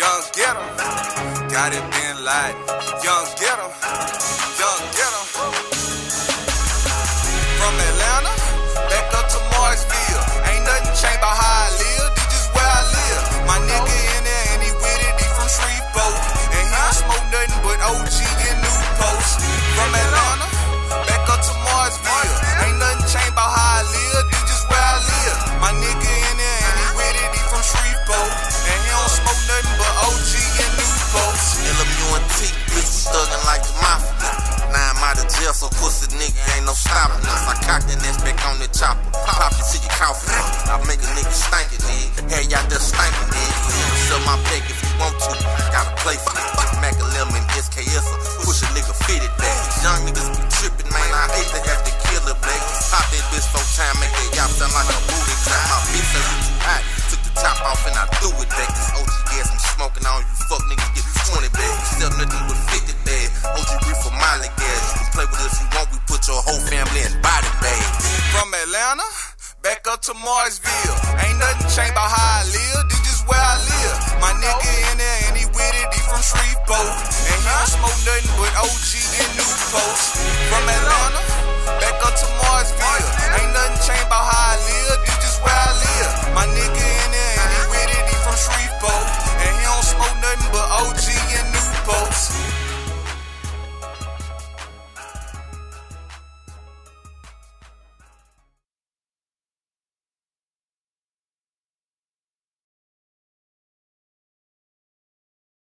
Yung GetEm, got it been like Yung GetEm, young no stopping us. I cocked that ass back on the chopper. Pop you till you coughing. I make a nigga stankin', nigga. Hey, y'all just stankin', nigga. Sell my pack if you want to. Gotta play for it. Mac 11 and SKS, push a nigga fitted back. Young niggas be trippin', man. I hate to have to kill a black. Pop that bitch four time, make that y'all sound like a booty clap. My bitch say you too hot. Took the top off and I threw it back. This OG gas I'm smoking on you. Fuck nigga, Bentley body bags. From Atlanta back up to Marksville. Ain't nothing changed about how I live, this just where I live. My nigga in there and he with it, he from Shreveport. And he don't smoke nothing but OG and new posts. From Atlanta.